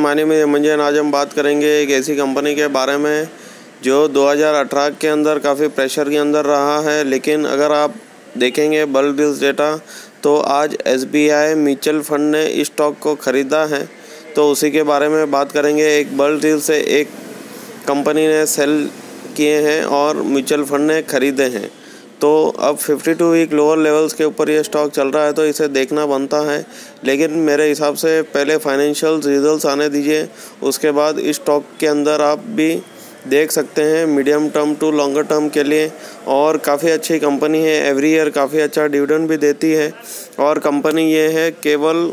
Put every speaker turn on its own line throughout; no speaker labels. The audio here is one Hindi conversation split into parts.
मानी में मंजन, आज हम बात करेंगे एक ऐसी कंपनी के बारे में जो 2018 के अंदर काफ़ी प्रेशर के अंदर रहा है। लेकिन अगर आप देखेंगे बल्क डील्स डेटा तो आज S B I mutual fund ने इस स्टॉक को ख़रीदा है। तो उसी के बारे में बात करेंगे। एक बल्क डील से एक कंपनी ने सेल किए हैं और म्यूचुअल फंड ने ख़रीदे हैं। तो अब 52 वीक लोअर लेवल्स के ऊपर ये स्टॉक चल रहा है तो इसे देखना बनता है। लेकिन मेरे हिसाब से पहले फाइनेंशियल रिजल्ट्स आने दीजिए, उसके बाद इस स्टॉक के अंदर आप भी देख सकते हैं medium term to longer term के लिए। और काफ़ी अच्छी कंपनी है एवरी ईयर काफ़ी अच्छा डिविडेंड भी देती है। और कंपनी ये है केवल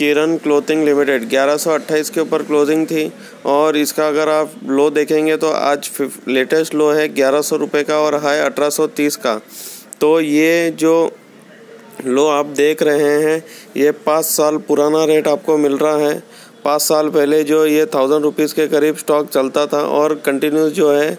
किरण क्लोथिंग लिमिटेड 1128 के ऊपर क्लोजिंग थी। और इसका अगर आप लो देखेंगे तो आज लेटेस्ट लो है ग्यारह सौ रुपये का और हाई अठारह सौ तीस का। तो ये जो लो आप देख रहे हैं, ये पाँच साल पुराना रेट आपको मिल रहा है। पाँच साल पहले जो ये थाउज़ेंड रुपीज़ के करीब स्टॉक चलता था और कंटिन्यूस जो है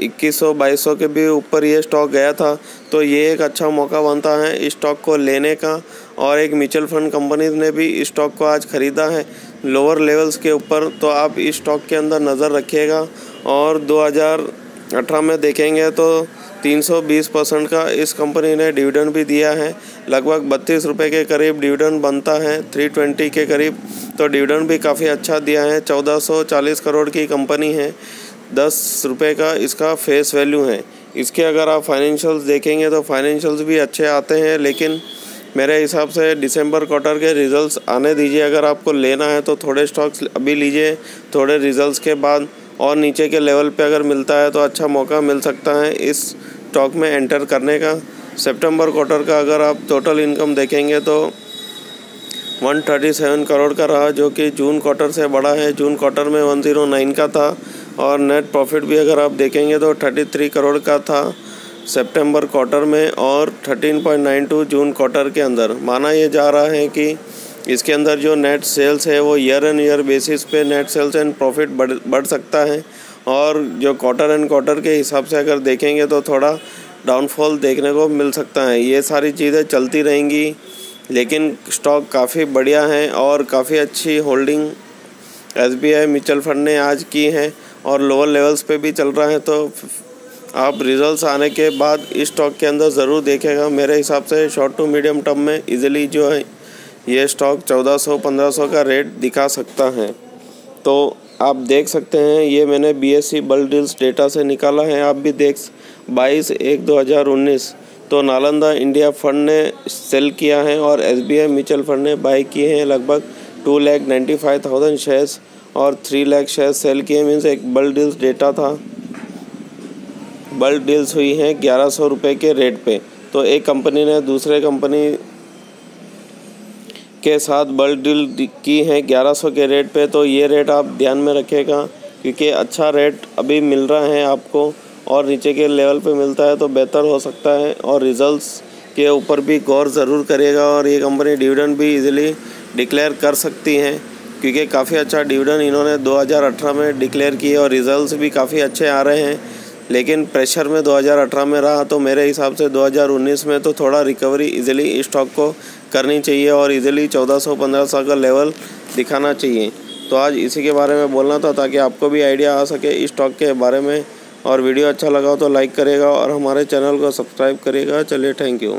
इक्कीस सौ बाईस सौ के भी ऊपर ये स्टॉक गया था तो ये एक अच्छा मौका बनता है इस स्टॉक को लेने का। और एक म्यूचुअल फंड कंपनी ने भी इस स्टॉक को आज ख़रीदा है लोअर लेवल्स के ऊपर। तो आप इस स्टॉक के अंदर नज़र रखिएगा। और 2018 में देखेंगे तो 320 परसेंट का इस कंपनी ने डिविडेंड भी दिया है। लगभग बत्तीस रुपये के करीब डिविडेंड बनता है 320 के करीब। तो डिविडेंड भी काफ़ी अच्छा दिया है 1440 करोड़ की कंपनी है। दस रुपये का इसका फेस वैल्यू है। इसके अगर आप फाइनेंशियल्स देखेंगे तो फाइनेंशियल्स भी अच्छे आते हैं, लेकिन मेरे हिसाब से दिसंबर क्वार्टर के रिजल्ट्स आने दीजिए। अगर आपको लेना है तो थोड़े स्टॉक्स अभी लीजिए, थोड़े रिजल्ट्स के बाद और नीचे के लेवल पे अगर मिलता है तो अच्छा मौका मिल सकता है इस स्टॉक में एंटर करने का। सितंबर क्वार्टर का अगर आप टोटल इनकम देखेंगे तो 137 करोड़ का रहा, जो कि जून क्वार्टर से बड़ा है। जून क्वार्टर में 109 का था। और नेट प्रॉफिट भी अगर आप देखेंगे तो 33 करोड़ का था सितंबर क्वार्टर में और 13.92 जून क्वार्टर के अंदर। माना ये जा रहा है कि इसके अंदर जो नेट सेल्स है वो ईयर एंड ईयर बेसिस पे नेट सेल्स एंड प्रॉफिट बढ़ बढ़ सकता है और जो क्वार्टर एंड क्वार्टर के हिसाब से अगर देखेंगे तो थोड़ा डाउनफॉल देखने को मिल सकता है। ये सारी चीज़ें चलती रहेंगी, लेकिन स्टॉक काफ़ी बढ़िया है और काफ़ी अच्छी holding S B I mutual fund ने आज की है। और लोअर लेवल्स पे भी चल रहा है तो आप रिजल्ट्स आने के बाद इस स्टॉक के अंदर ज़रूर देखेगा। मेरे हिसाब से शॉर्ट टू मीडियम टर्म में इजीली जो है, ये स्टॉक 1400 1500 का रेट दिखा सकता है। तो आप देख सकते हैं, ये मैंने बी एस सी बल डील्स डेटा से निकाला है। आप भी देख बाईस एक दो हज़ार उन्नीस तो नालंदा इंडिया फंड ने सेल किया है और S B I mutual fund ने बाई किए हैं लगभग two lakh ninety five thousand shares और थ्री लैख शेयर सेल किए मीन्स एक बल्ड डील्स डेटा था। बल्क डील्स हुई हैं ग्यारह सौ रुपये के रेट पे। तो एक कंपनी ने दूसरे कंपनी के साथ बल्क डील की है ग्यारह सौ के रेट पे। तो ये रेट आप ध्यान में रखेगा क्योंकि अच्छा रेट अभी मिल रहा है आपको और नीचे के लेवल पे मिलता है तो बेहतर हो सकता है। और रिजल्ट्स के ऊपर भी गौर ज़रूर करेगा और ये कंपनी डिविडेंड भी इजीली डिक्लेयर कर सकती हैं। क्योंकि काफ़ी अच्छा डिविडेंड इन्होंने 2018 में डिक्लेयर किए और रिजल्ट्स भी काफ़ी अच्छे आ रहे हैं। लेकिन प्रेशर में 2018 में रहा तो मेरे हिसाब से 2019 में तो थोड़ा रिकवरी इजीली स्टॉक को करनी चाहिए और इजीली 1400-1500 का लेवल दिखाना चाहिए। तो आज इसी के बारे में बोलना था ताकि आपको भी आइडिया आ सके इस स्टॉक के बारे में। और वीडियो अच्छा लगा तो लाइक करेगा और हमारे चैनल को सब्सक्राइब करेगा चलिए थैंक यू